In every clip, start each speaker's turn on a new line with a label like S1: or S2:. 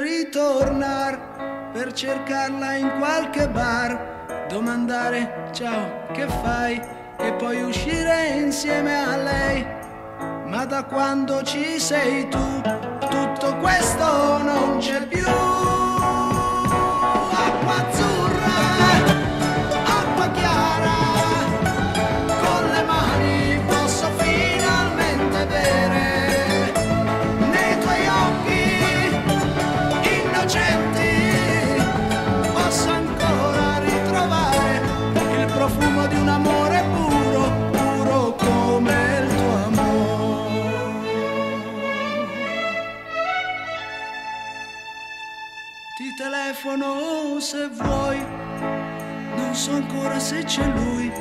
S1: ritornare per cercarla in qualche bar, domandare ciao, che fai? E poi uscire insieme a lei. Ma da quando ci sei tu, telefono se vuoi, non so ancora se c'è lui.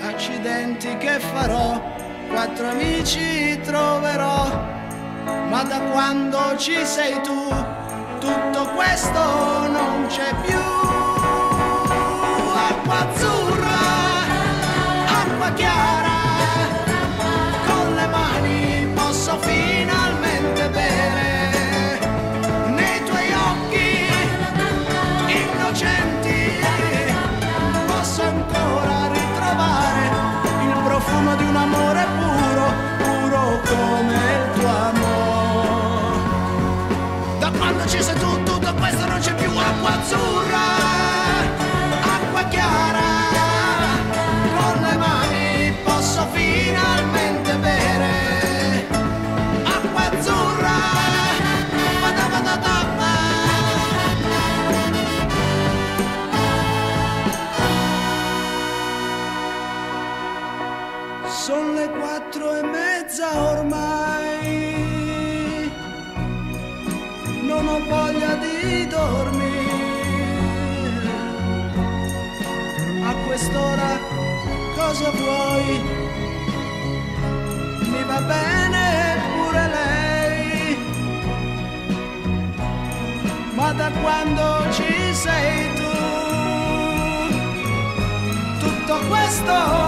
S1: Accidenti che farò, quattro amici troverò ma da quando ci sei tu tutto questo non c'è più. Acqua azzurra, acqua chiara, Sono le quattro e mezza ormai, non ho voglia di dormire. A quest'ora cosa vuoi? Mi va bene pure lei, ma da quando ci sei tu, tutto questo